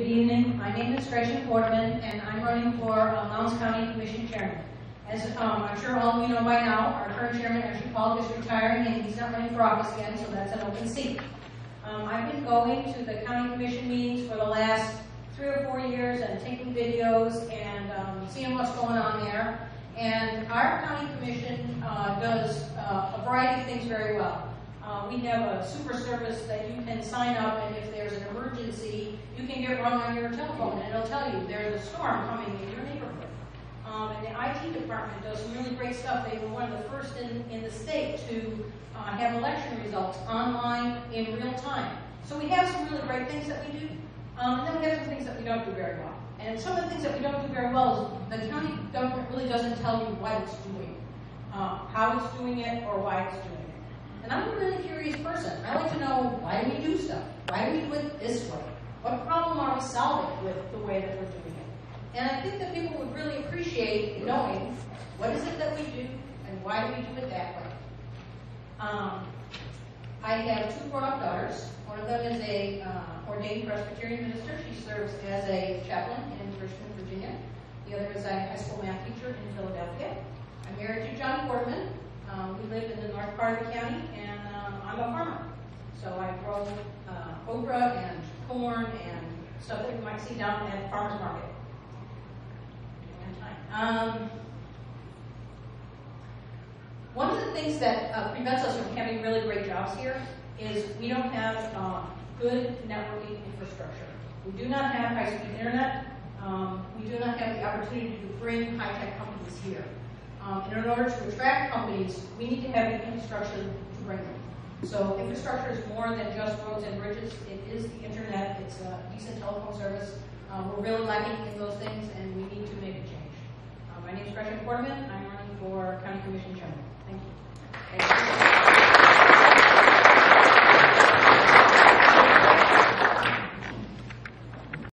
Good evening. My name is Gretchen Quarterman, and I'm running for Lowndes County Commission Chairman. As um, I'm sure all of you know by now, our current chairman, Ashley Paulk, is retiring, and he's not running for office again, so that's an open seat. Um, I've been going to the county commission meetings for the last three or four years and taking videos and um, seeing what's going on there. And our county commission uh, does uh, a variety of things very well. Uh, we have a super service that you can sign up, and if there's an emergency, you get rung on your telephone, and it'll tell you there's a storm coming in your neighborhood. Um, and the IT department does some really great stuff. They were one of the first in, in the state to uh, have election results online in real time. So we have some really great things that we do, um, and then we have some things that we don't do very well. And some of the things that we don't do very well is the county government really doesn't tell you what it's doing, uh, how it's doing it, or why it's doing it. And I'm a really curious person. I like to know why do we do stuff? Why do we do it this way? What problem are we solving with the way that we're doing it? And I think that people would really appreciate knowing what is it that we do and why do we do it that way. Um, I have two grown-up daughters. One of them is a uh, ordained Presbyterian minister. She serves as a chaplain in Richmond, Virginia. The other is a high school math teacher in Philadelphia. I'm married to John Quarterman. Um, we live in the north part of the county, and um, I'm a farmer. So I grow uh, okra and corn and stuff that you might see down at farmer's market. Um, one of the things that uh, prevents us from having really great jobs here is we don't have uh, good networking infrastructure. We do not have high-speed internet. Um, we do not have the opportunity to bring high-tech companies here. Um, and in order to attract companies, we need to have the infrastructure to bring them. So infrastructure is more than just roads and bridges. It is the internet. It's a decent telephone service. Uh, we're really lacking in those things, and we need to make a change. Uh, my name is Gretchen Quarterman. I'm running for County Commission Chairman.